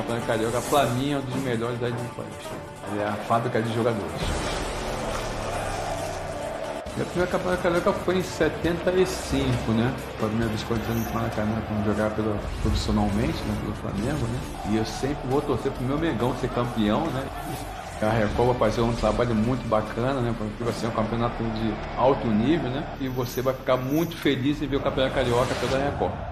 Campeonato Carioca, a mim, é um dos melhores da do país. Ele é a fábrica de jogadores. Minha primeira campeonato carioca foi em 75, né? Foi a minha vez que eu entrei no Maracanã jogar pelo, profissionalmente, né? pelo Flamengo, né? E eu sempre vou torcer pro meu Megão ser campeão, né? A Recopa vai fazer um trabalho muito bacana, né? Porque vai ser um campeonato de alto nível, né? E você vai ficar muito feliz em ver o campeonato carioca pela Recopa.